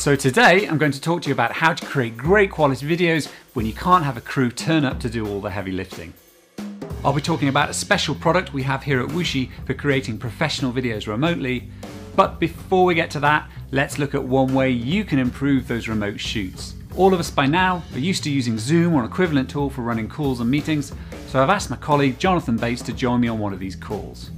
So today I'm going to talk to you about how to create great quality videos when you can't have a crew turn up to do all the heavy lifting. I'll be talking about a special product we have here at Wooshii for creating professional videos remotely. But before we get to that, let's look at one way you can improve those remote shoots. All of us by now are used to using Zoom or an equivalent tool for running calls and meetings, so I've asked my colleague Jonathan Bates to join me on one of these calls.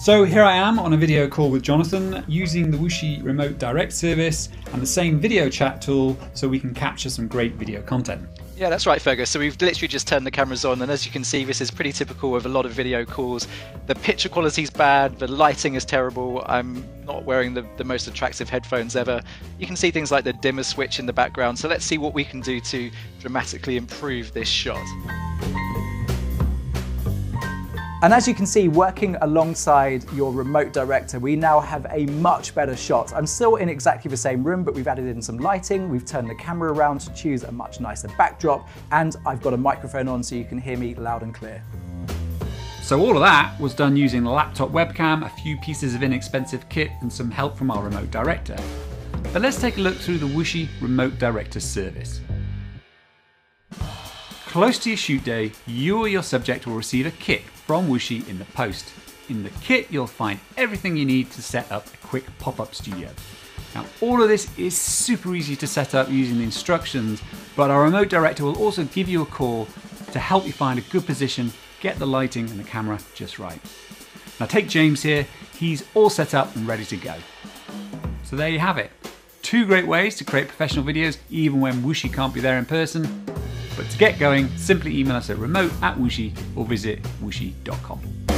So here I am on a video call with Jonathan using the Wooshii Remote Direct service and the same video chat tool so we can capture some great video content. Yeah, that's right, Fergus. So we've literally just turned the cameras on, and as you can see, this is pretty typical of a lot of video calls. The picture quality is bad, the lighting is terrible. I'm not wearing the, the most attractive headphones ever. You can see things like the dimmer switch in the background. So let's see what we can do to dramatically improve this shot. And as you can see, working alongside your remote director, we now have a much better shot. I'm still in exactly the same room, but we've added in some lighting, we've turned the camera around to choose a much nicer backdrop, and I've got a microphone on so you can hear me loud and clear. So all of that was done using the laptop webcam, a few pieces of inexpensive kit, and some help from our remote director. But let's take a look through the Wooshii Remote Director service. Close to your shoot day, you or your subject will receive a kit from Wooshii in the post. In the kit, you'll find everything you need to set up a quick pop-up studio. Now, all of this is super easy to set up using the instructions, but our remote director will also give you a call to help you find a good position, get the lighting and the camera just right. Now take James here, he's all set up and ready to go. So there you have it. Two great ways to create professional videos even when Wooshii can't be there in person. But to get going, simply email us at remote at Wooshii or visit wooshii.com.